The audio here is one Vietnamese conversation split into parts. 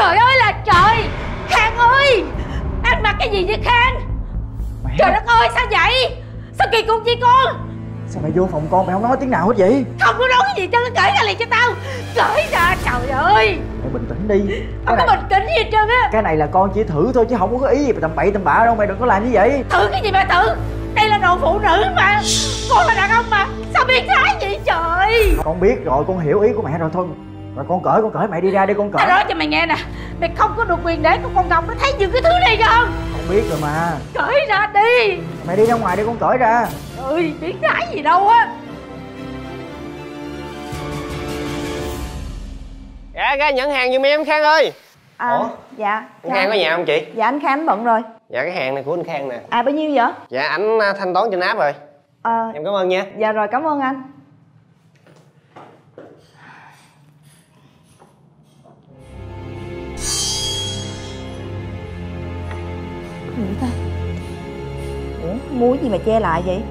Trời ơi là trời! Khang ơi! Ăn mặc cái gì vậy Khang? Mẹ! Trời đất ơi sao vậy? Sao kỳ cục vậy con? Sao mày vô phòng con mày không nói tiếng nào hết vậy? Không có nói cái gì cho nó cởi ra liền cho tao. Cởi ra trời ơi! Mày bình tĩnh đi. Không cái có này, bình tĩnh gì hết trơn á. Cái này là con chỉ thử thôi chứ không có ý gì mà tầm bậy tầm bạ đâu mày đừng có làm như vậy. Thử cái gì mà thử? Đây là đồ phụ nữ mà. Con là đàn ông mà. Sao biến thái vậy trời? Con biết rồi con hiểu ý của mẹ rồi thôi rồi con cởi con cởi mẹ đi ra đi con cởi. Tao nói cho mày nghe nè Mày không có được quyền để con con Ngọc nó thấy những cái thứ này không con biết rồi mà. Cởi ra đi. Mẹ đi ra ngoài đi con cởi ra. Ơi biến thái gì đâu á. Dạ ra nhận hàng giùm em Khang ơi. À, Ủa? dạ Anh Khang có nhà không chị? Dạ anh Khang bận rồi. Dạ cái hàng này của anh Khang nè. À bao nhiêu vậy? Dạ anh à, thanh toán trên app rồi. À, Em cảm ơn nha. Dạ rồi cảm ơn anh Vậy ta? Ủa, muối gì mà che lại vậy?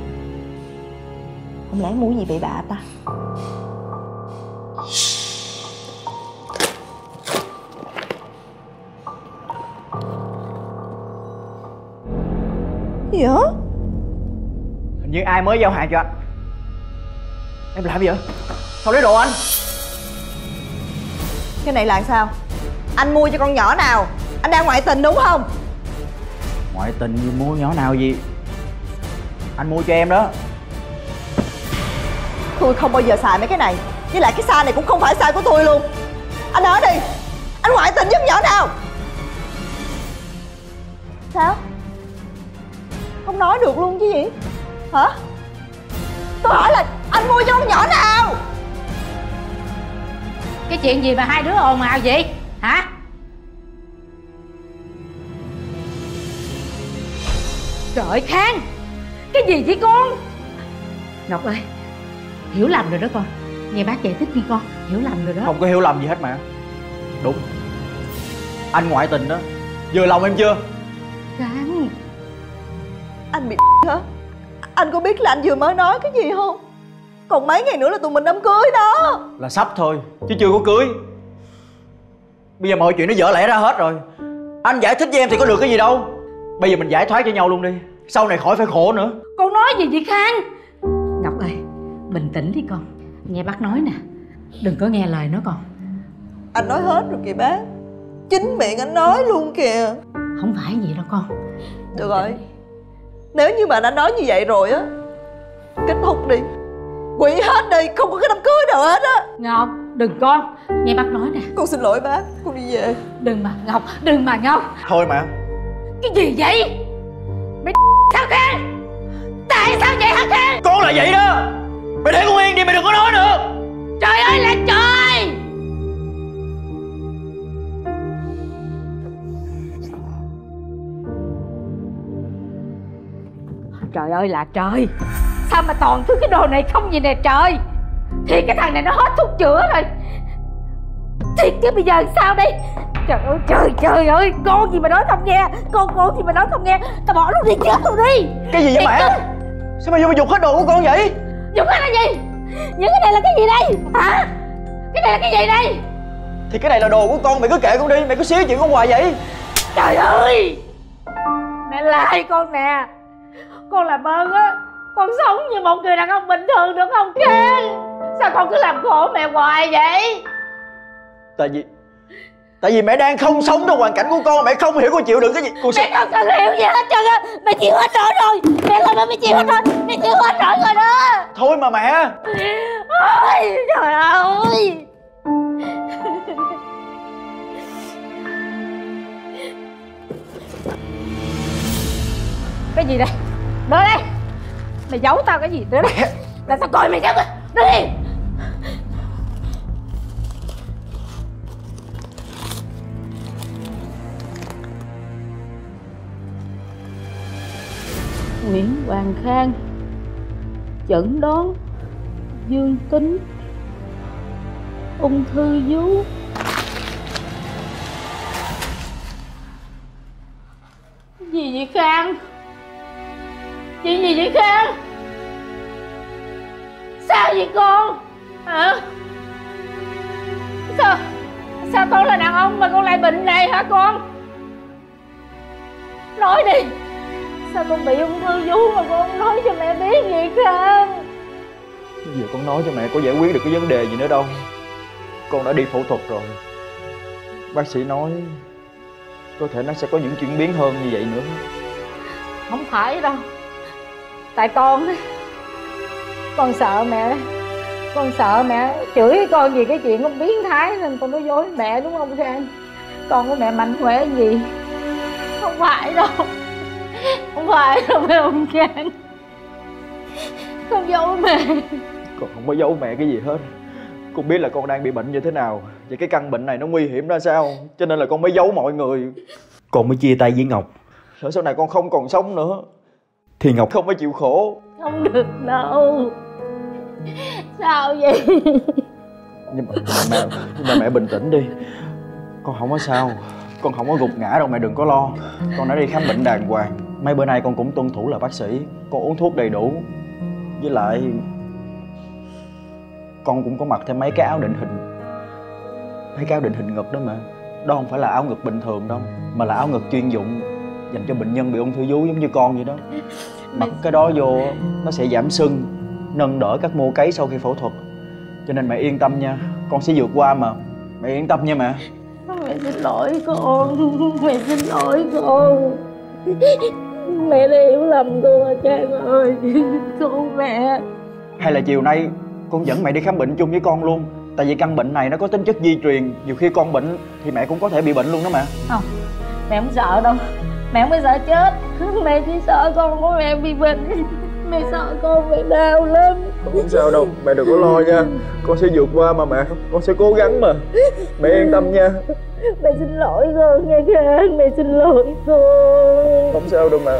Không lẽ muối gì bị bạ ta? Gì hả? hình như ai mới giao hàng cho anh em làm gì vậy sao lấy đồ anh Cái này là sao? Anh mua cho con nhỏ nào? Anh đang ngoại tình đúng không? Ngoại tình gì mua nhỏ nào gì? Anh mua cho em đó. Tôi không bao giờ xài mấy cái này. Với lại cái xa này cũng không phải xa của tôi luôn. Anh nói đi Anh ngoại tình với con nhỏ nào? Sao? Không nói được luôn chứ gì? Hả? Tôi hỏi là anh mua cho con nhỏ nào? Cái chuyện gì mà hai đứa ồn ào vậy? Hả Trời ơi Khang. Cái gì vậy con? Ngọc ơi Hiểu lầm rồi đó con. Nghe bác giải thích đi con Hiểu lầm rồi đó. Không có hiểu lầm gì hết mà. Đúng. Anh ngoại tình đó. Vừa lòng em chưa? Khang. Anh bị hả? Anh có biết là anh vừa mới nói cái gì không? Còn mấy ngày nữa là tụi mình đám cưới đó. Là sắp thôi chứ chưa có cưới. Bây giờ mọi chuyện nó dở lẽ ra hết rồi. Anh giải thích với em thì có được cái gì đâu bây giờ mình giải thoát cho nhau luôn đi. Sau này khỏi phải khổ nữa. Con nói gì vậy Khang? Ngọc ơi Bình tĩnh đi con. Nghe bác nói nè. Đừng có nghe lời nó con. Anh nói hết rồi kìa bác. Chính miệng anh nói luôn kìa. Không phải gì đâu con. Được rồi. Nếu như mà anh đã nói như vậy rồi á Kết thúc đi. Quỷ hết đi Không có cái đám cưới nào hết á. Ngọc Đừng con. Nghe bác nói nè. Con xin lỗi bác Con đi về. Đừng mà Ngọc Đừng mà Ngọc. Thôi mà Cái gì vậy? Mày sao Khang Tại sao vậy hả Khang con là vậy đó. Mày để con yên đi mày đừng có nói nữa. Trời ơi là trời! Trời ơi là trời! Sao mà toàn thứ cái đồ này không gì nè trời? Thì cái thằng này nó hết thuốc chữa rồi. Thì cái bây giờ sao đây Trời ơi trời trời ơi Con gì mà nói không nghe? Con con gì mà nói không nghe? Tao bỏ nó đi chết luôn đi. Cái gì vậy mẹ? á. sao mày vô mày dục hết đồ của con vậy? Dùng cái là gì? Những cái này là cái gì đây? Hả? Cái này là cái gì đây? Thì cái này là đồ của con mày cứ kệ con đi mày cứ xíu chuyện con hoài vậy. Trời ơi! Mẹ lại con nè. Con làm ơn á. Con sống như một người đàn ông bình thường được không Khang Sao con cứ làm khổ mẹ hoài vậy? Tại vì tại vì mẹ đang không sống trong hoàn cảnh của con mẹ không hiểu con chịu đựng cái gì. Con Mẹ sẽ không cần hiểu gì hết trơn á. Mẹ chịu hết nổi rồi. Mẹ ơn mẹ chịu hết rồi. Mẹ chịu hết nổi rồi đó. Thôi mà mẹ. Ôi trời ơi. Cái gì đây? Đưa đây. Mày giấu tao cái gì? Đưa đây. Là tao coi mày giấu Đưa đi Nguyễn Hoàng Khang, chẩn đoán dương tính, ung thư vú. Gì vậy khang? Chuyện gì vậy khang? Sao vậy con? Hả? Sao Sao con là đàn ông mà con lại bệnh này hả con? Nói đi. Sao con bị ung thư vú mà con không nói cho mẹ biết vậy không Giờ con nói cho mẹ có giải quyết được cái vấn đề gì nữa đâu. Con đã đi phẫu thuật rồi. Bác sĩ nói Có thể nó sẽ có những chuyển biến hơn như vậy nữa. Không phải đâu. Tại con Con sợ mẹ. Con sợ mẹ chửi con vì cái chuyện con biến thái Nên con nói dối mẹ đúng không Khang? Con của mẹ mạnh khỏe gì? Không phải đâu Không phải đâu phải ông Khang Con giấu mẹ. Con không có giấu mẹ cái gì hết. Con biết là con đang bị bệnh như thế nào. Và cái căn bệnh này nó nguy hiểm ra sao? Cho nên là con mới giấu mọi người. Con mới chia tay với Ngọc. Rồi sau này con không còn sống nữa. Thì Ngọc không phải chịu khổ. Không được đâu. Sao vậy? Nhưng mà mẹ, nhưng mà mẹ bình tĩnh đi. Con không có sao. Con không có gục ngã đâu mẹ đừng có lo. Con đã đi khám bệnh đàng hoàng Mấy bữa nay con cũng tuân thủ là bác sĩ Con uống thuốc đầy đủ. Với lại Con cũng có mặc thêm mấy cái áo định hình. Mấy cái áo định hình ngực đó mà. Đó không phải là áo ngực bình thường đâu Mà là áo ngực chuyên dụng Dành cho bệnh nhân bị ung thư vú giống như con vậy đó. Mặc cái đó vô Nó sẽ giảm sưng Nâng đỡ các mô cấy sau khi phẫu thuật. Cho nên mẹ yên tâm nha Con sẽ vượt qua mà. Mẹ yên tâm nha mẹ Mẹ xin lỗi con Mẹ xin lỗi con Mẹ đã hiểu lầm con rồi Trang ơi Con mẹ. Hay là chiều nay con dẫn mẹ đi khám bệnh chung với con luôn. Tại vì căn bệnh này nó có tính chất di truyền. Nhiều khi con bệnh thì mẹ cũng có thể bị bệnh luôn đó mẹ Không Mẹ không sợ đâu. Mẹ không có sợ chết. Mẹ chỉ sợ con của mẹ bị bệnh Mẹ sợ con bị đau lắm. Không sao đâu, mẹ đừng có lo nha. Con sẽ vượt qua mà mẹ. Con sẽ cố gắng mà. Mẹ yên tâm nha. Mẹ xin lỗi con nghe Khang Mẹ xin lỗi con Không sao đâu mẹ.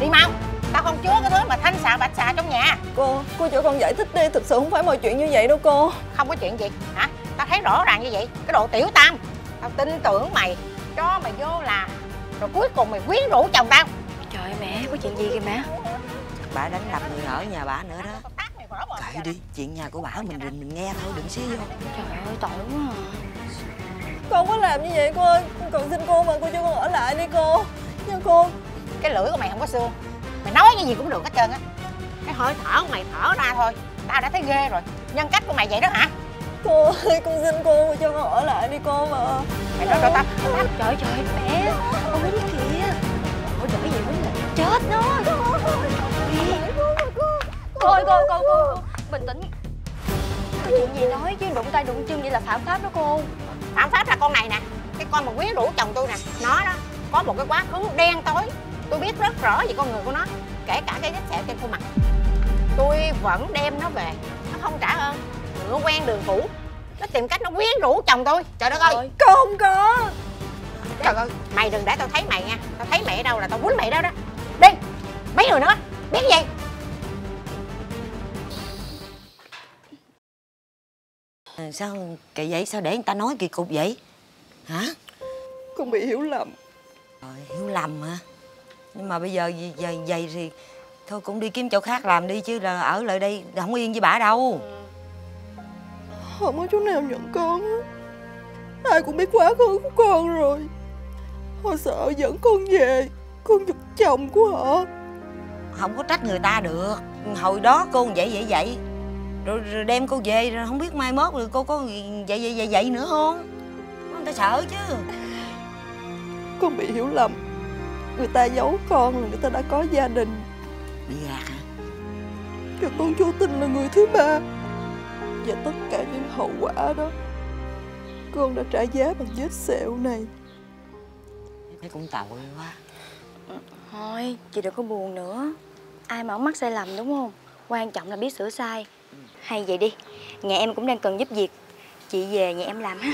Đi mau tao không chứa cái thứ mà thanh xà bạch xà trong nhà. Cô, cô cho con giải thích đi. Thực sự không phải mọi chuyện như vậy đâu cô. Không có chuyện gì hả? Tao thấy rõ ràng như vậy. Cái độ tiểu tam. Tao tin tưởng mày. Cho mày vô là rồi cuối cùng mày quyến rũ chồng tao. Trời ơi mẹ, có chuyện gì kìa mẹ? Bà đánh đập người ở nhà bà nữa đó. Kệ đi chuyện nhà của bà mình mình, mình nghe thôi đừng xí vô. Trời ơi tội quá à. Con có làm như vậy cô ơi. Con cầu xin cô mà cô cho con ở lại đi cô. Nha cô. Cái lưỡi của mày không có xương. Mày nói cái gì cũng được hết trơn á. Cái hơi thở của mày thở ra thôi. Tao đã thấy ghê rồi. Nhân cách của mày vậy đó hả? Cô ơi con xin cô mà cho con ở lại đi cô mà. Mày nói cho tao. Tao Trời trời mẹ, Quýnh kìa Ôi đợi gì Quýnh là chết nó. Thôi cô, cô, cô, cô, bình tĩnh. Có chuyện gì nói chứ? Đụng tay đụng chân vậy là phạm pháp đó cô. Phạm pháp là con này nè. Cái con mà quyến rũ chồng tôi nè. Nó đó có một cái quá khứ đen tối. Tôi biết rất rõ về con người của nó kể cả cái vết sẹo trên khuôn mặt. Tôi vẫn đem nó về. Nó không trả ơn. Ngựa quen đường cũ. Nó tìm cách nó quyến rũ chồng tôi. Trời đất ơi. Con không có trời ơi mày đừng để tao thấy mày nha. Tao thấy mày ở đâu là tao quýnh mày ở đó đó. Đi mấy người nữa biết gì? À, sao kỳ vậy? Sao để người ta nói kỳ cục vậy? Hả? Con bị hiểu lầm. Trời, hiểu lầm hả? Nhưng mà bây giờ vậy, vậy thì thôi cũng đi kiếm chỗ khác làm đi chứ là ở lại đây không yên với bà đâu. Không có chỗ nào nhận con á. Ai cũng biết quá khứ của con rồi Họ sợ dẫn con về Con giật chồng của họ. Không có trách người ta được. Hồi đó cô vậy vậy vậy rồi, rồi đem cô về rồi không biết mai mốt rồi cô có vậy vậy vậy vậy nữa không? Người ta sợ chứ. Con bị hiểu lầm. Người ta giấu con là người ta đã có gia đình. Bị gạt hả? Cho con vô tình là người thứ ba. Và tất cả những hậu quả đó Con đã trả giá bằng vết sẹo này thấy cũng tội quá Thôi, chị đừng có buồn nữa Ai mà không mắc sai lầm đúng không Quan trọng là biết sửa sai Hay vậy đi Nhà em cũng đang cần giúp việc Chị về nhà em làm ha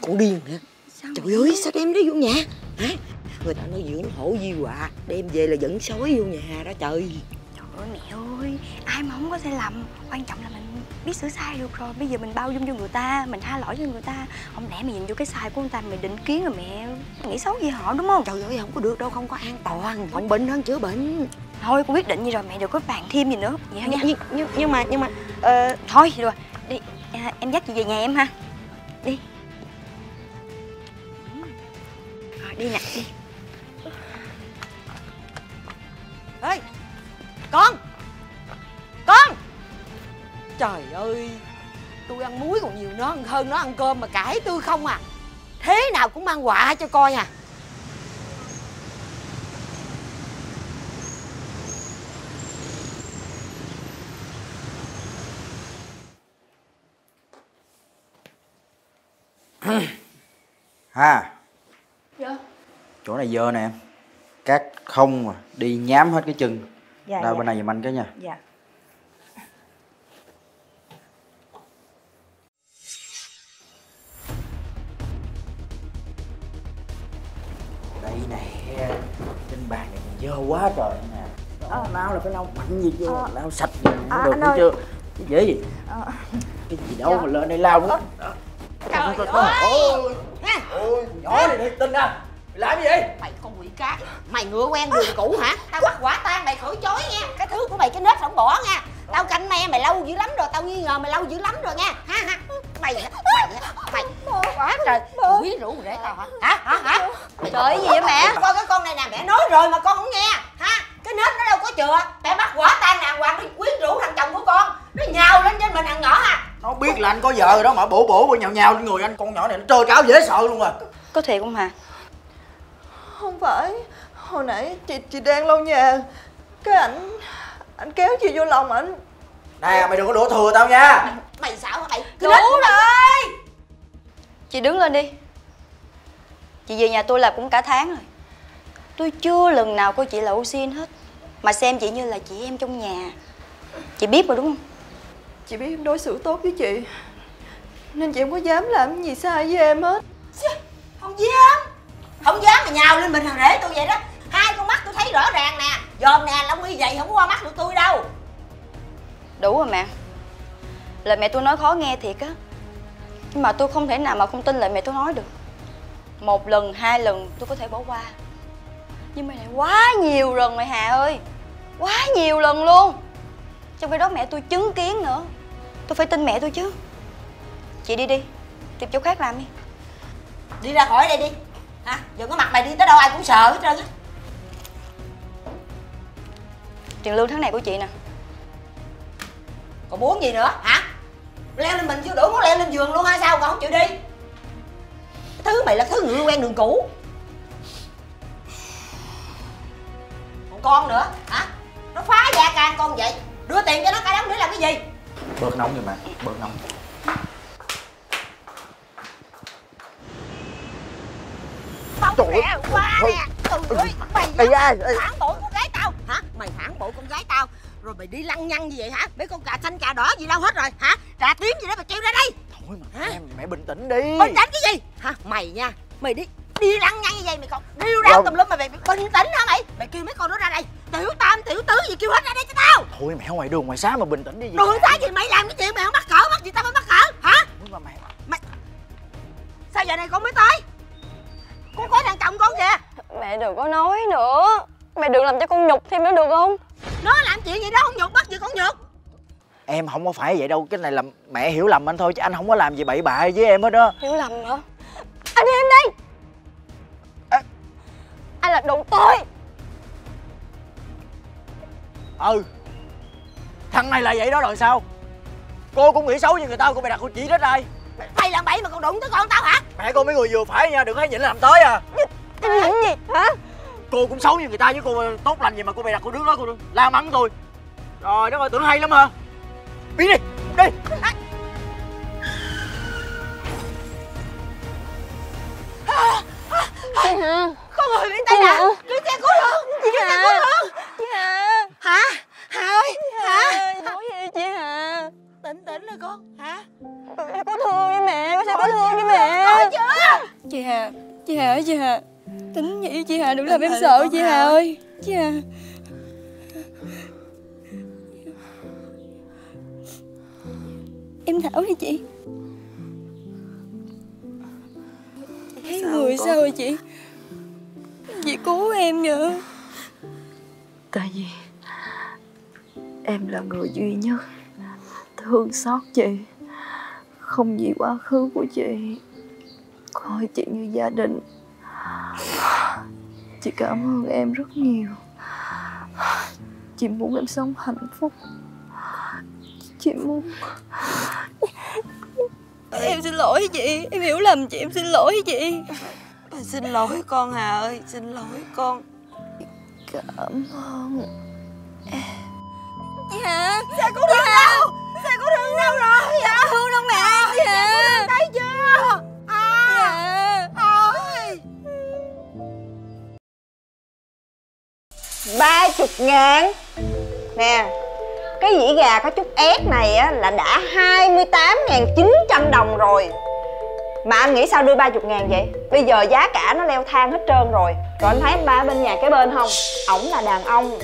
Cô điên hả? Trời ơi, sao đem nó vô nhà? Hả? Người ta nói dưỡng hổ di họa, đem về là dẫn sói vô nhà đó trời. Ơi mẹ ơi Ai mà không có sai lầm. Quan trọng là mình biết sửa sai được rồi. Bây giờ mình bao dung cho người ta Mình tha lỗi cho người ta. Không lẽ mày nhìn vô cái sai của người ta Mày định kiến rồi mẹ Nghĩ xấu gì họ đúng không? Trời ơi không có được đâu không có an toàn Không bệnh hơn chữa bệnh. Thôi con quyết định gì rồi mẹ đừng có bàn thêm gì nữa. Vậy thôi nha. nhưng, nhưng, mà nhưng mà ờ, Thôi rồi. Đi. À, Em dắt chị về nhà em ha. Đi. Rồi đi nè đi. Ê Con! Con! Trời ơi Tôi ăn muối còn nhiều nó hơn nó ăn cơm mà cãi tôi không à. Thế nào cũng mang quà cho coi à. Ha. Dạ. Chỗ này dơ nè. Em cát không mà đi nhám hết cái chân Dạ, ra dạ. bên này giùm anh cái nha. Dạ. Đây nè trên bàn này dơ quá trời nè. Đó, lau là phải lau mạnh gì chứ lau sạch gì mới à, được ơi. chưa cái gì? Cái gì đâu mà lên đây lau nữa. Trời ơi. ôi nhỏ này đi tin à mày làm gì? Vậy cái. Mày ngựa quen đường cũ hả? Tao bắt quả tang mày khỏi chối nha. Cái thứ của mày cái nết không bỏ nha. Tao canh me mày lâu dữ lắm rồi Tao nghi ngờ mày lâu dữ lắm rồi nha. Ha ha. Mày mày mày. Quá trời. Quyến rũ để tao hả? Hả? Hả? Hả? Mày Trời ơi, gì vậy mẹ? Coi cái con này nè mẹ nói rồi mà con không nghe. Ha? Cái nết nó đâu có chừa. Mẹ bắt quả tang đàng hoàng đi quyến rũ thằng chồng của con. Nó nhào lên trên mình thằng nhỏ ha nó biết là anh có vợ rồi đó mà bổ bổ bổ nhào nhào lên người anh. Con nhỏ này nó trơ cáo dễ sợ luôn rồi Có thiệt không Hà Không phải. Hồi nãy chị chị đang lau nhà. Cái ảnh Anh kéo chị vô lòng ảnh. Nè mày đừng có đổ thừa tao nha. Mày hả mày? Cái Đủ mày- rồi Chị đứng lên đi. Chị về nhà tôi là cũng cả tháng rồi. Tôi chưa lần nào coi chị là ô xin hết. Mà xem chị như là chị em trong nhà. Chị biết rồi đúng không? Chị biết em đối xử tốt với chị. Nên chị không có dám làm gì sai với em hết. Không dám không dám mà nhào lên mình thằng rể tôi vậy đó. Hai con mắt tôi thấy rõ ràng nè. Dòm nè lông y vậy không có qua mắt được tôi đâu. Đủ rồi mẹ. Lời mẹ tôi nói khó nghe thiệt á. Nhưng mà tôi không thể nào mà không tin lời mẹ tôi nói được. Một lần, hai lần tôi có thể bỏ qua. Nhưng mà này quá nhiều lần rồi Hà ơi. Quá nhiều lần luôn. Trong khi đó mẹ tôi chứng kiến nữa. Tôi phải tin mẹ tôi chứ. Chị đi đi. Tìm chỗ khác làm đi. Đi ra khỏi đây đi hả? Đừng có mặt mày đi tới đâu ai cũng sợ hết trơn á. Tiền lương tháng này của chị nè. Còn muốn gì nữa? Hả? Leo lên mình chưa đủ muốn leo lên giường luôn hay sao? Còn không chịu đi. Thứ mày là thứ ngựa quen đường cũ. Còn con nữa hả? Nó phá gia can con vậy đưa tiền cho nó cả đống để làm cái gì? Bớt nóng đi mà bớt nóng Trời qua thôi. nè Trời ơi, mày Ây da, phản bội con gái tao Hả? Mày phản bội con gái tao Rồi mày đi lăng nhăng gì vậy hả? Mấy con cà xanh cà đỏ gì đâu hết rồi hả? Cà tím gì đó mày kêu ra đây thôi mà Hả? em mẹ bình tĩnh đi Bình tĩnh cái gì? Hả? Mày nha Mày đi đi lăng nhăng như vậy mày còn điêu rao Đâu. tùm lum mày, mày bình tĩnh hả mày? Mày kêu mấy con đó ra đây Tiểu tam, tiểu tứ gì kêu hết ra đây cho tao thôi mẹ ngoài đường ngoài xá mà bình tĩnh đi gì Đường xá gì mày làm cái chuyện mày không mắc cỡ Mắc gì tao phải mắc cỡ hả? Thôi mà mẹ Sao giờ này con mới tới? Con có thằng chồng con kìa. Mẹ đừng có nói nữa. Mẹ đừng làm cho con nhục thêm nữa được không? Nó làm chuyện gì đó không nhục bắt gì con nhục. Em không có phải vậy đâu cái này là mẹ hiểu lầm anh thôi chứ anh không có làm gì bậy bạ với em hết đó Hiểu lầm hả? Anh đi em đây À. Anh là đồ tôi. Ừ. Thằng này là vậy đó rồi sao? Cô cũng nghĩ xấu như người ta cô bày đặt cô chỉ hết ai Mày làm bậy mà còn đụng tới con tao hả? mẹ cô mấy người vừa phải nha đừng có nhịn làm tới à. Anh nhẫn gì hả? Cô cũng xấu như người ta với cô tốt lành gì mà cô bày đặt cô đứng đó cô la mắng tôi rồi đó mà tưởng hay lắm hả? Biến đi đi. Có người bên tay nè Đưa xe cứu thương. Đưa xe cứu thương. Chị Hà Hả? Hà ơi Hả? Nói gì chị Hà tỉnh tỉnh rồi con. Hả? Em có thương với mẹ con sao có thương với mẹ. Chị hà chị hà ơi chị hà. Tính vậy chị hà đừng làm em sợ chị hà ơi. Chị hà. Em thảo đi chị? Thấy người sao rồi chị? Chị cứu em vậy tại vì em là người duy nhất thương xót chị. Không vì quá khứ của chị Coi chị như gia đình. Chị cảm ơn em rất nhiều. Chị muốn em sống hạnh phúc. Chị muốn Em xin lỗi chị Em hiểu lầm chị Em xin lỗi chị. Xin lỗi con Hà ơi Xin lỗi con. Cảm ơn Chị Hà Sao cứu thương đâu Thương đâu rồi? Dạ thương đâu mẹ Chị Hà thấy chưa? Dạ. ơi ba chục ngàn. Nè cái dĩ gà có chút ép này á là đã 28.900 đồng rồi. Mà anh nghĩ sao đưa ba chục ngàn vậy? Bây giờ giá cả nó leo thang hết trơn rồi. Rồi anh thấy anh ba bên nhà cái bên không? Ổng là đàn ông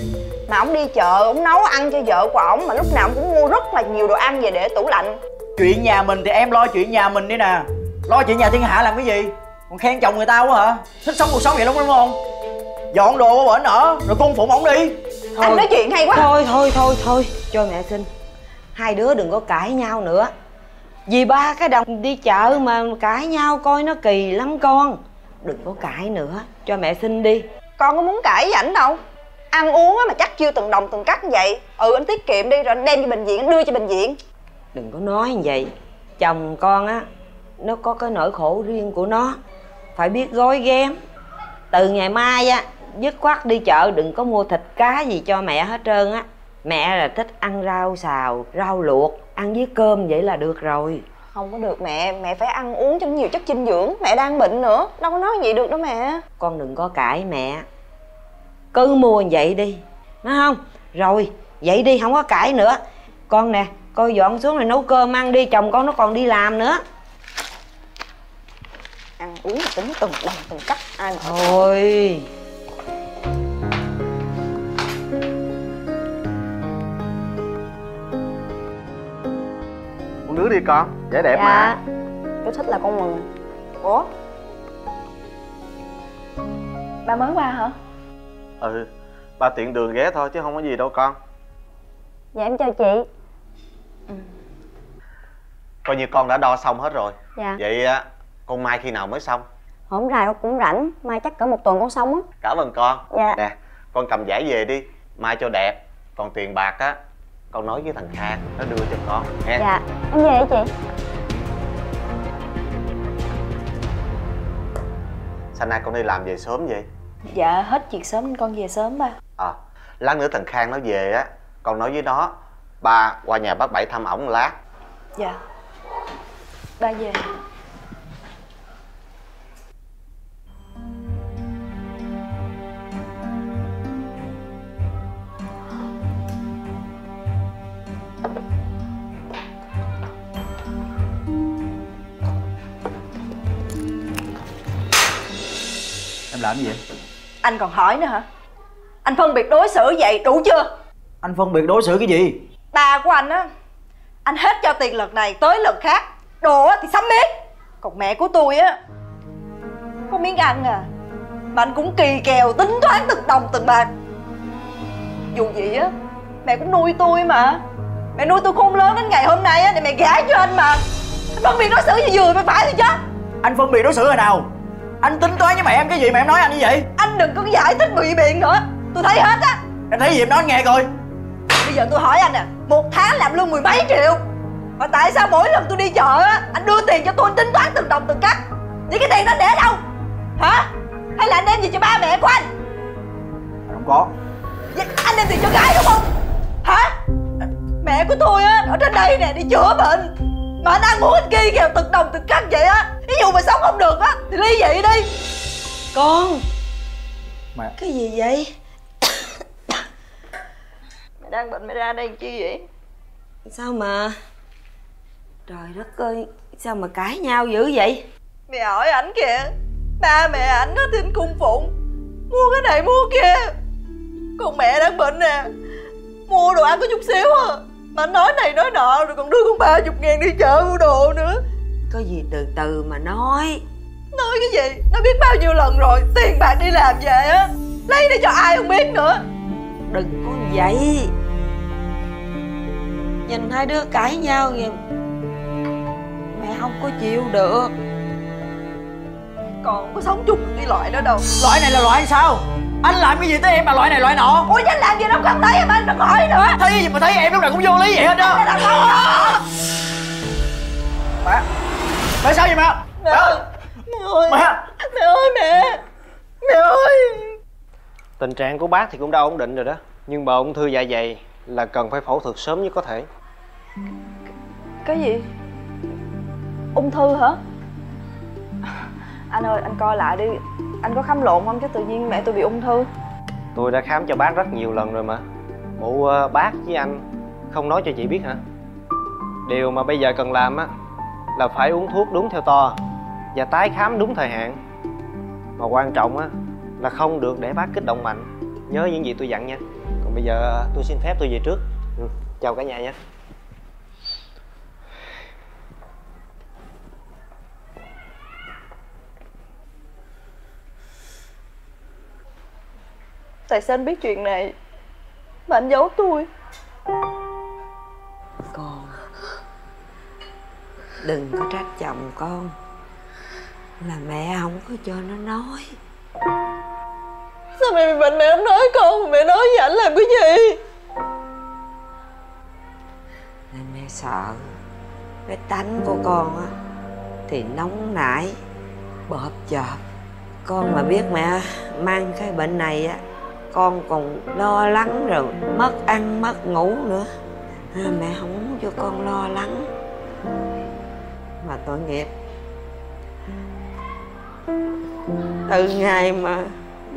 mà ổng đi chợ ổng nấu ăn cho vợ của ổng mà lúc nào ổng cũng mua rất là nhiều đồ ăn về để tủ lạnh. Chuyện nhà mình thì em lo chuyện nhà mình đi nè. Lo chuyện nhà thiên hạ làm cái gì? Còn khen chồng người ta quá hả? Thích sống cuộc sống vậy lắm đúng không? Dọn đồ qua bển ở rồi cung phụng ổng đi. Anh nói chuyện hay quá. Thôi thôi thôi thôi. Cho mẹ xin. Hai đứa đừng có cãi nhau nữa. Vì ba cái đồng đi chợ mà cãi nhau coi nó kỳ lắm con. Đừng có cãi nữa. Cho mẹ xin đi. Con có muốn cãi với ảnh đâu ăn uống á mà chắc chưa từng đồng từng cắt như vậy. Ừ anh tiết kiệm đi rồi anh đem cho bệnh viện anh đưa cho bệnh viện. Đừng có nói như vậy. Chồng con á Nó có cái nỗi khổ riêng của nó. Phải biết gói ghém. Từ ngày mai á Dứt khoát đi chợ đừng có mua thịt cá gì cho mẹ hết trơn á. Mẹ là thích ăn rau xào, rau luộc Ăn với cơm vậy là được rồi. Không có được mẹ mẹ phải ăn uống cho nhiều chất dinh dưỡng. Mẹ đang bệnh nữa đâu có nói vậy được đâu mẹ. Con đừng có cãi mẹ Cứ mua vậy đi. Nói không? Rồi, vậy đi không có cãi nữa. Con nè, coi dọn xuống này nấu cơm ăn đi Chồng con nó còn đi làm nữa. Ăn uống tính từng đồng từng cắt ai mà Thôi. Con đứa đi con Vẻ đẹp mà. Tôi thích là con mừng. Ủa? Ba mới qua hả Ừ Ba tiện đường ghé thôi chứ không có gì đâu con. Dạ em chào chị. Coi như con đã đo xong hết rồi. Dạ. Vậy á Con Mai khi nào mới xong? Hôm nay cũng rảnh. Mai chắc cỡ một tuần con xong á. Cảm ơn con. Dạ. Nè Con cầm giải về đi. Mai cho đẹp. Còn tiền bạc á Con nói với thằng Khang Nó đưa cho con nghe. Dạ. Em về hả chị? Sao nay con đi làm về sớm vậy Dạ hết việc sớm nên con về sớm ba. Ờ Lát nữa thằng Khang nó về á Con nói với nó Ba qua nhà bác Bảy thăm ổng lát. Dạ. Ba về. Em làm gì? vậy Anh còn hỏi nữa hả? Anh phân biệt đối xử vậy đủ chưa? Anh phân biệt đối xử cái gì? Ba của anh á Anh hết cho tiền lần này tới lần khác Đồ á thì sắm biết Còn mẹ của tôi á Có miếng ăn à Mà anh cũng kỳ kèo tính toán từng đồng từng bạc. Dù gì á Mẹ cũng nuôi tôi mà. Mẹ nuôi tôi khôn lớn đến ngày hôm nay á Để mẹ gả cho anh mà. Anh phân biệt đối xử gì vừa phải phải thôi chứ. Anh phân biệt đối xử hồi nào anh tính toán với mẹ em cái gì mà em nói anh như vậy? Anh đừng có giải thích bị biện nữa. Tôi thấy hết á. Em thấy gì em nói anh nghe coi. Bây giờ tôi hỏi anh nè Một tháng làm lương mười mấy triệu? Mà tại sao mỗi lần tôi đi chợ á Anh đưa tiền cho tôi tính toán từng đồng từng cắt? Vậy cái tiền đó để đâu? Hả? Hay là anh đem gì cho ba mẹ của anh? Không có. Vậy anh đem tiền cho gái đúng không? Hả? Mẹ của tôi á Ở trên đây nè đi chữa bệnh Mà anh ăn muốn anh ghi kèo từng đồng từng cắt vậy á. Ví dụ mà sống không được á Thì ly dị đi. Con. Mẹ. Cái gì vậy? Mẹ đang bệnh mẹ ra đây chi vậy? Sao mà? Trời đất ơi Sao mà cãi nhau dữ vậy? Mẹ hỏi ảnh kìa. Ba mẹ ảnh nó tin cung phụng. Mua cái này mua kia. Còn mẹ đang bệnh nè. Mua đồ ăn có chút xíu à Mà nói này nói nọ rồi còn đưa con ba chục ngàn đi chợ mua đồ nữa. Có gì từ từ mà nói. Nói cái gì? Nó biết bao nhiêu lần rồi Tiền bạc đi làm về á. Lấy để cho ai không biết nữa. Đừng có vậy. Nhìn hai đứa cãi nhau vậy mẹ không có chịu được. Còn có sống chung cái loại đó đâu. Loại này là loại sao Anh làm cái gì tới em mà loại này loại nọ? Ủa anh làm gì đâu không thấy em anh đừng hỏi nữa. Thấy gì mà thấy em lúc nào cũng vô lý vậy hết á. Mẹ Mẹ sao vậy mẹ? Mẹ ơi Mẹ ơi. Mẹ. Mẹ ơi mẹ. Mẹ ơi. Tình trạng của bác thì cũng đã ổn định rồi đó Nhưng mà ung thư dạ dày là cần phải phẫu thuật sớm nhất có thể. Cái gì? Ung thư hả? Anh ơi, anh coi lại đi anh có khám lộn không? Chứ tự nhiên mẹ tôi bị ung thư. Tôi đã khám cho bác rất nhiều lần rồi mà. Bộ ờ, bác với anh không nói cho chị biết hả? Điều mà bây giờ cần làm á Là phải uống thuốc đúng theo to Và tái khám đúng thời hạn. Mà quan trọng á Là không được để bác kích động mạnh. Nhớ những gì tôi dặn nha. Còn bây giờ ờ, tôi xin phép tôi về trước. Ừ, Chào cả nhà nha. Tại sao anh biết chuyện này? Mà anh giấu tôi. Con đừng có trách chồng con. Là mẹ không có cho nó nói. Sao mẹ bị bệnh mẹ không nói con? Mẹ nói với ảnh làm cái gì? Nên mẹ sợ cái tánh của con á thì nóng nảy bợp chợp. Con mà biết mẹ mang cái bệnh này á con còn lo lắng rồi, mất ăn, mất ngủ nữa. Mẹ không muốn cho con lo lắng. Mà tội nghiệp. Từ ngày mà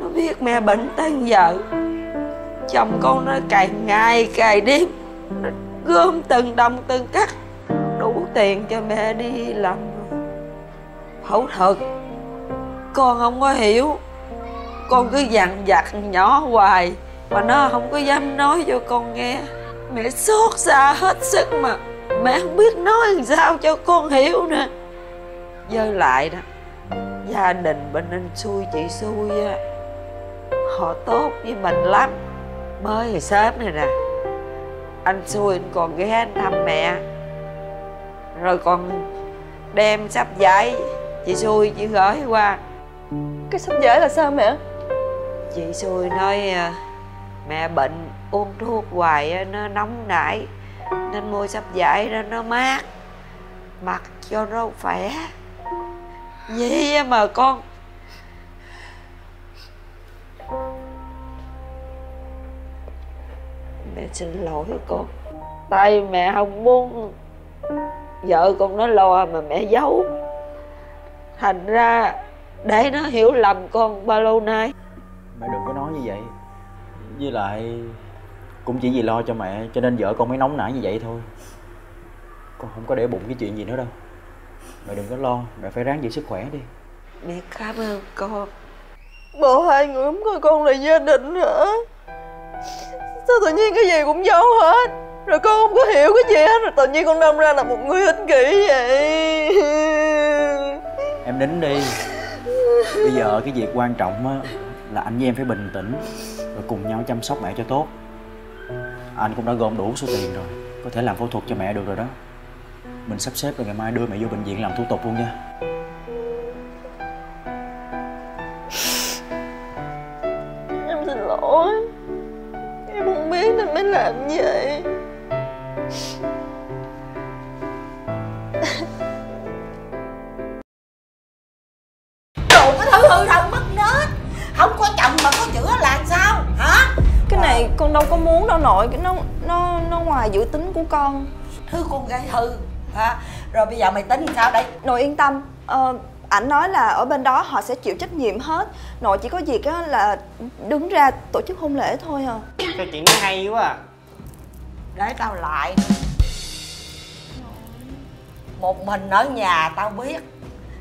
nó biết mẹ bệnh tới giờ, chồng con nó cày ngày cày đêm nó gom từng đồng, từng cắt, đủ tiền cho mẹ đi làm phẫu thuật. Con không có hiểu con cứ dằn vặt nhỏ hoài mà nó không có dám nói cho con nghe. Mẹ xót xa hết sức mà. Mẹ không biết nói làm sao cho con hiểu nè. Với lại đó, gia đình bên anh xui chị xui á, họ tốt với mình lắm. Mới thì sớm này nè, anh xui anh còn ghé anh thăm mẹ. Rồi còn đem sắp giải chị xui chị gửi qua. Cái sắp giải là sao mẹ? Chị xui nói à, mẹ bệnh uống thuốc hoài nó nóng nảy, nên mua sắp giải ra nó mát, mặc cho nó khỏe. Vậy mà con. Mẹ xin lỗi con. Tay mẹ không muốn vợ con nó lo mà mẹ giấu. Thành ra để nó hiểu lầm con bao lâu nay. Mẹ đừng có nói như vậy. Với lại Cũng chỉ vì lo cho mẹ Cho nên vợ con mới nóng nảy như vậy thôi. Con không có để bụng cái chuyện gì nữa đâu. Mẹ đừng có lo Mẹ phải ráng giữ sức khỏe đi. Mẹ cảm ơn con. Bộ hai người không coi con là gia đình hả? Sao tự nhiên cái gì cũng giấu hết? Rồi con không có hiểu cái gì hết Rồi tự nhiên con đâm ra là một người ích kỷ vậy. Em nín đi. Bây giờ cái việc quan trọng á là anh với em phải bình tĩnh Rồi cùng nhau chăm sóc mẹ cho tốt. Anh cũng đã gom đủ số tiền rồi, Có thể làm phẫu thuật cho mẹ được rồi đó. Mình sắp xếp rồi ngày mai đưa mẹ vô bệnh viện làm thủ tục luôn nha. Em xin lỗi. Em không biết nên mới làm vậy muốn đâu nội Cái Nó nó nó ngoài dự tính của con. Thứ con gái hư hả? Rồi bây giờ mày tính sao đây? Nội yên tâm ờ, Ảnh nói là ở bên đó họ sẽ chịu trách nhiệm hết. Nội chỉ có việc á là đứng ra tổ chức hôn lễ thôi à. Cái chuyện nó hay quá à. Để tao lại. Một mình ở nhà tao biết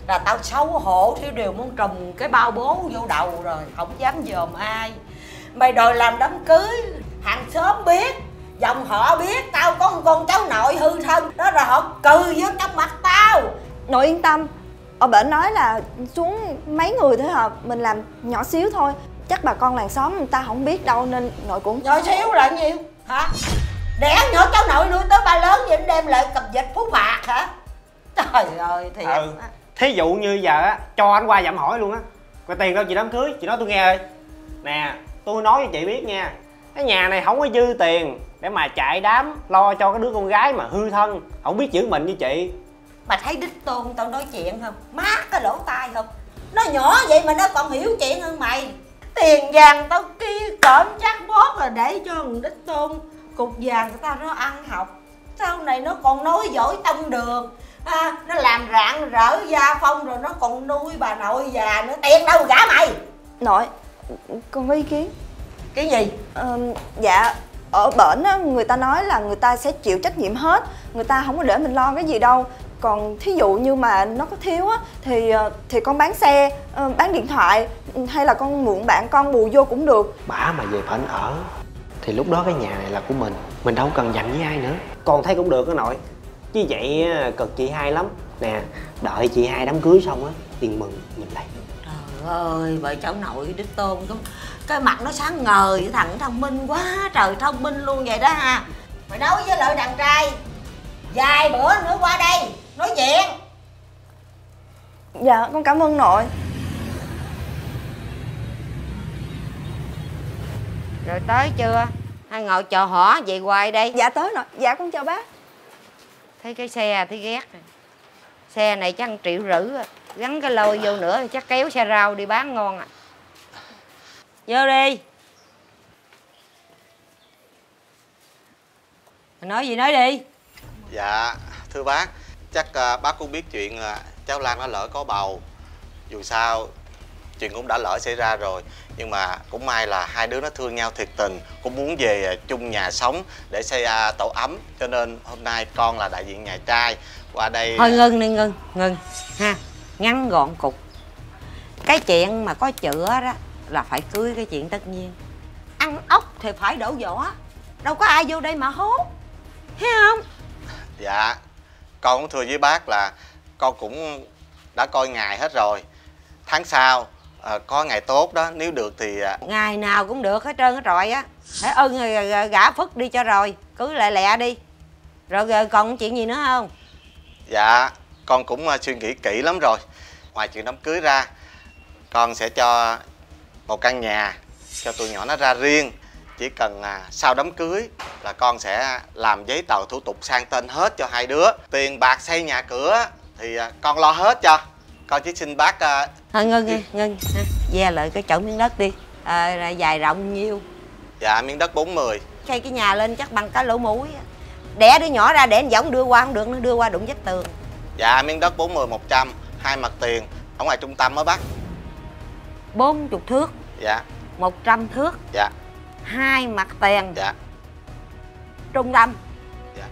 Là tao xấu hổ thiếu điều muốn trùm cái bao bố vô đầu rồi Không dám dòm ai. Mày đòi làm đám cưới Hàng xóm biết dòng họ biết tao có một con cháu nội hư thân. Đó rồi họ cừ vô trong mặt tao. Nội yên tâm Ở bển nói là xuống mấy người thôi hả? Mình làm nhỏ xíu thôi. Chắc bà con làng xóm người ta không biết đâu Nên nội cũng nhỏ xíu là nhiêu hả? Đẻ nhỏ cháu nội nuôi tới ba lớn vậy đem lại cặp dịch phú phạt hả? Trời ơi thiệt. Ừ. Thí dụ như giờ á cho anh qua dặm hỏi luôn á. Coi tiền đâu chị đám cưới? Chị nói tôi nghe ơi. Nè tôi nói cho chị biết nha cái nhà này không có dư tiền để mà chạy đám lo cho cái đứa con gái mà hư thân. Không biết giữ mình như chị. Bà thấy đích tôn tao nói chuyện không? Mát cái lỗ tai không? Nó nhỏ vậy mà nó còn hiểu chuyện hơn mày. Tiền vàng tao kia cỡm chắc bóp là để cho thằng đích tôn. Cục vàng của tao nó ăn học. Sau này nó còn nói giỏi tông đường. À, nó làm rạng rỡ gia phong rồi nó còn nuôi bà nội già nữa. Tiền đâu gả mày? Nội Con có ý kiến cái gì? Ờ, Dạ Ở bển á, người ta nói là người ta sẽ chịu trách nhiệm hết Người ta không có để mình lo cái gì đâu. Còn thí dụ như mà nó có thiếu á thì ờ, thì con bán xe ờ, bán điện thoại hay là con mượn bạn con bù vô cũng được. Bả mà về phận ở thì lúc đó cái nhà này là của mình mình đâu cần dành với ai nữa. Con thấy cũng được đó nội chứ vậy á, cực chị hai lắm. Nè đợi chị hai đám cưới xong á tiền mừng mình lấy trời ơi vợ cháu nội đích tôn cái, cái mặt nó sáng ngời thằng thông minh quá trời thông minh luôn vậy đó ha. Mày nói với lợi đàn trai vài bữa nữa qua đây nói chuyện. Dạ con cảm ơn nội. Rồi tới chưa? Hai ngồi chờ hỏ vậy hoài đây. Dạ tới rồi. Dạ con chào bác. Thấy cái xe thấy ghét. Rồi. Xe này chắc 1 triệu rưỡi. Gắn cái lôi vô nữa chắc kéo xe rau đi bán ngon à Vô đi Mày nói gì nói đi Dạ, thưa bác, chắc à, bác cũng biết chuyện à, cháu Lan nó lỡ có bầu. Dù sao, chuyện cũng đã lỡ xảy ra rồi. Nhưng mà cũng may là hai đứa nó thương nhau thiệt tình, cũng muốn về à, chung nhà sống để xây à, tổ ấm. Cho nên hôm nay con là đại diện nhà trai qua đây. Thôi ngưng đi ngưng, ngưng ha Ngắn gọn cục Cái chuyện mà có chữa đó là phải cưới cái chuyện tất nhiên Ăn ốc thì phải đổ vỏ Đâu có ai vô đây mà hốt Thấy không? Dạ, con cũng thưa với bác là con cũng đã coi ngày hết rồi. Tháng sau à, có ngày tốt đó, nếu được thì à, Ngày nào cũng được hết trơn hết trọi á Phải ưng rồi, rồi gả phức đi cho rồi Cứ lẹ lẹ đi Rồi, rồi còn chuyện gì nữa không? Dạ, con cũng suy nghĩ kỹ lắm rồi. Ngoài chuyện đám cưới ra, con sẽ cho một căn nhà cho tụi nhỏ nó ra riêng. Chỉ cần à, sau đám cưới là con sẽ làm giấy tờ thủ tục sang tên hết cho hai đứa. Tiền bạc xây nhà cửa thì à, con lo hết cho. Con chỉ xin bác à, Thôi ngưng đi, ngưng ha. Ve lại cái chậu miếng đất đi à, rồi dài rộng nhiêu dạ miếng đất 40. Xây cái nhà lên chắc bằng cái lỗ mũi. Đẻ đứa nhỏ ra để anh giống đưa qua không được nó đưa qua đụng vách tường Dạ miếng đất 40 100, hai mặt tiền ở ngoài trung tâm á bác. bốn chục thước Dạ, một trăm thước. Dạ, hai mặt tiền dạ. trung tâm. Dạ.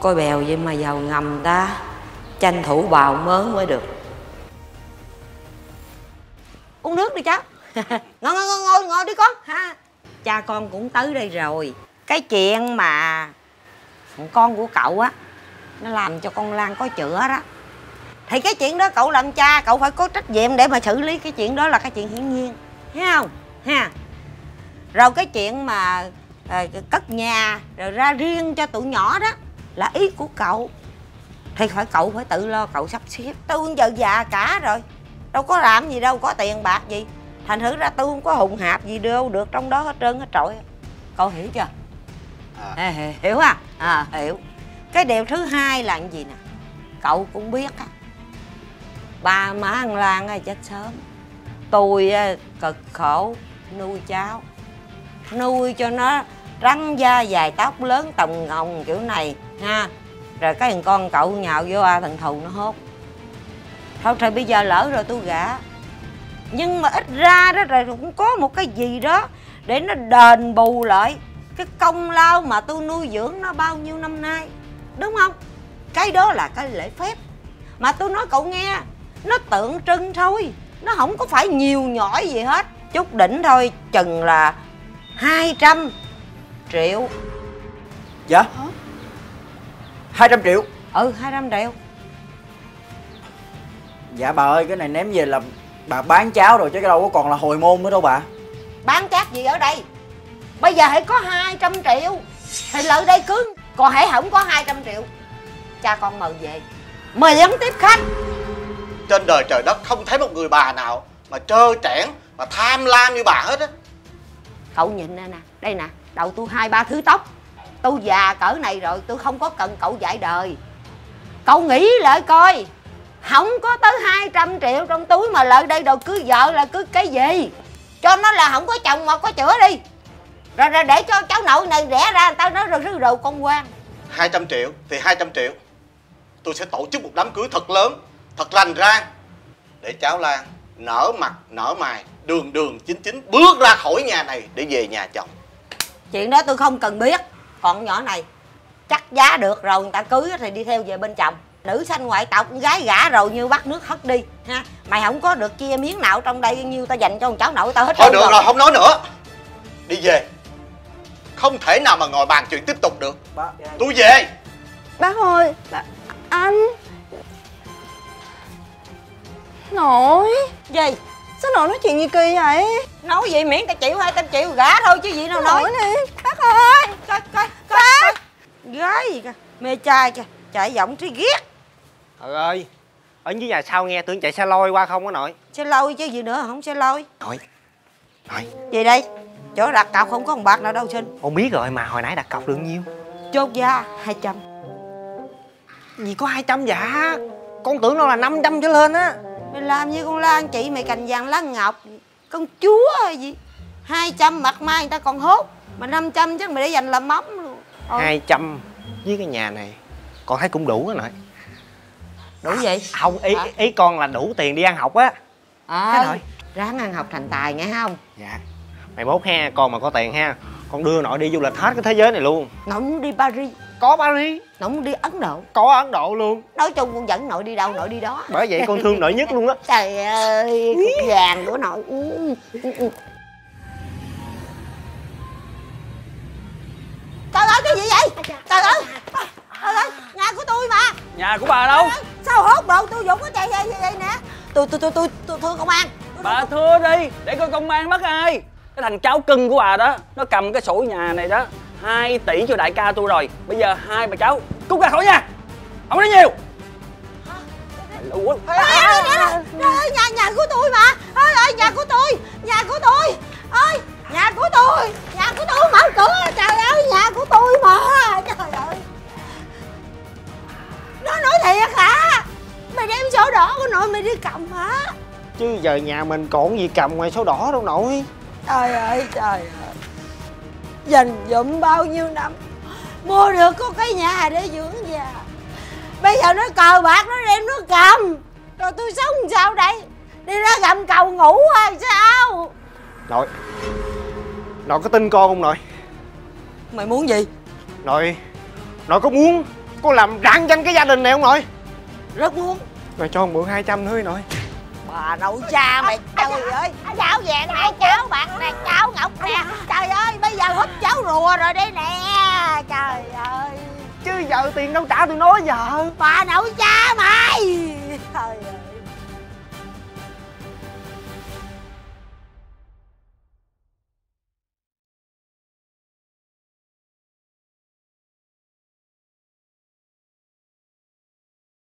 coi bèo vậy mà giàu ngầm ta. Tranh thủ bào mớn mới được. Uống nước đi cháu. Ngồi ngồi ngồi ngồi ngồi đi con. Ha. Cha con cũng tới đây rồi. Cái chuyện mà thằng con của cậu á nó làm cho con lan có chữa đó. Thì cái chuyện đó cậu làm cha cậu phải có trách nhiệm để mà xử lý cái chuyện đó là cái chuyện hiển nhiên thấy không? Ha rồi cái chuyện mà à, cất nhà rồi ra riêng cho tụi nhỏ đó là ý của cậu. Thì phải cậu phải tự lo cậu sắp xếp. Tôi giờ già cả rồi đâu có làm gì đâu có tiền bạc gì. Thành thử ra tôi không có hùng hạp gì đâu được trong đó hết trơn hết trọi. Cậu hiểu chưa? À. à, hi- hiểu à à hiểu. Cái điều thứ hai là cái gì nè? Cậu cũng biết á. Ba má ăn lan chết sớm tôi cực khổ, nuôi cháu. Nuôi cho nó răng da dài tóc lớn tòng ngồng kiểu này, ha. Rồi cái thằng con cậu nhào vô a, thằng thù nó hốt. Thôi trời bây giờ lỡ rồi, tôi gả. Nhưng mà ít ra đó, rồi cũng có một cái gì đó để nó đền bù lại cái công lao mà tôi nuôi dưỡng nó bao nhiêu năm nay, đúng không? Cái đó là cái lễ phép. Mà tôi nói cậu nghe, nó tượng trưng thôi nó không có phải nhiều nhỏi gì hết. Chút đỉnh thôi chừng là 200 triệu. Dạ. 200 triệu. Ừ 200 triệu. Dạ bà ơi cái này ném về là bà bán cháo rồi chứ đâu có còn là hồi môn nữa đâu bà. Bán chát gì ở đây? Bây giờ hãy có 200 triệu. Thì lợi đây cứ còn hãy không có 200 triệu. Cha con mời về. Mời đón tiếp khách Trên đời trời đất không thấy một người bà nào Mà trơ trẽn Mà tham lam như bà hết á. Cậu nhìn nè nè đây nè đầu tôi hai ba thứ tóc. Tôi già cỡ này rồi tôi không có cần cậu dạy đời. Cậu nghĩ lại coi không có tới 200 triệu trong túi mà lợi đây đồ cưới vợ là cứ cái gì? Cho nó là không có chồng mà có chữa đi. Rồi, rồi để cho cháu nội này rẽ ra người ta nói rồi rư đầu con quan 200 triệu thì 200 triệu. Tôi sẽ tổ chức một đám cưới thật lớn Thật lành ra Để cháu Lan nở mặt nở mày Đường đường chính chính bước ra khỏi nhà này Để về nhà chồng. Chuyện đó tôi không cần biết còn nhỏ này chắc giá được rồi người ta cưới thì đi theo về bên chồng. Nữ sanh ngoại tộc con gái gả rồi như bắt nước hất đi ha. Mày không có được chia miếng nào trong đây như ta dành cho con cháu nội tao hết Thôi được rồi. không nói nữa. Đi về. Không thể nào mà ngồi bàn chuyện tiếp tục được. Tôi về. Bác ơi bác, Anh Nội gì? Sao nội nói chuyện gì kỳ vậy? Nói gì miễn ta chịu hai trăm triệu gả thôi chứ gì đâu nói. Nội nè Bác ơi! Coi coi coi coi. gái gì kìa? Mê trai kìa. Chạy giọng trí ghét. Trời ơi! Ở dưới nhà sau nghe tưởng chạy xe lôi qua không á nội? Xe lôi chứ gì nữa không xe lôi. Nội Nội. Gì đây. Chỗ đặt cọc không có một bạc nào đâu xin Con biết rồi mà hồi nãy đặt cọc được nhiêu? Chốt giá 200 Gì có 200 dạ Con tưởng đâu là 500 trở lên á mày làm như con lan chị? Mày cành vàng lá ngọc. Con chúa hay gì? 200 mặt mai người ta còn hốt. Mà 500 chắc mày để dành làm mắm luôn. Ờ. 200 với cái nhà này Con thấy cũng đủ á nội. Đủ vậy? Không ý, Hả? ý con là đủ tiền đi ăn học á. À, rồi. ráng ăn học thành tài nghe không? Dạ. Mày mốt ha con mà có tiền ha Con đưa nội đi du lịch hết cái thế giới này luôn. Nội muốn đi paris Có Paris nội muốn đi ấn độ. Có Ấn Độ luôn. Nói chung con dẫn nội đi đâu nội đi đó. Bởi vậy con thương nội nhất luôn á. Trời ơi cục vàng của nội. Ừ, ừ, ừ. trời ơi cái gì vậy? Trời ơi trời ơi nhà của tôi mà. Nhà của bà đâu? Sao hốt bộ tôi dũng có chạy vậy vậy nè. Tôi tôi tôi tôi tôi thưa công an. Bà thưa đi Để coi công an bắt ai. Cái thằng cháu cưng của bà đó Nó cầm cái sổ nhà này đó 2 tỷ cho đại ca tôi rồi. Bây giờ hai bà cháu cút ra khỏi nhà. Không nói nhiều. Quá ê, ê, nhà nhà của tôi mà. Ơi ơi nhà của tôi nhà của tôi. Ơi nhà của tôi nhà của tôi mở cửa. Trời ơi nhà của tôi mà. Trời ơi. Nó nói thiệt hả? Mày đem sổ đỏ của nội mày đi cầm hả? Chứ giờ nhà mình còn gì cầm ngoài số đỏ đâu nội. Trời ơi trời ơi dành dụm bao nhiêu năm mua được có cái nhà để dưỡng già bây giờ nó cờ bạc nó đem nó cầm rồi tôi sống làm sao đây? Đi ra gầm cầu ngủ hay sao? Nội Nội có tin con không nội? Mày muốn gì? Nội Nội có muốn Có làm rạng danh cái gia đình này không nội? Rất muốn. Rồi cho con mượn 200 nữa đi nội bà nội cha mày trời ơi. cháu vàng nè cháu bạc nè cháu ngọc nè. Trời ơi bây giờ hút cháu rùa rồi đây nè. Trời ơi. Chứ giờ tiền đâu trả tôi nói giờ. Bà nội cha mày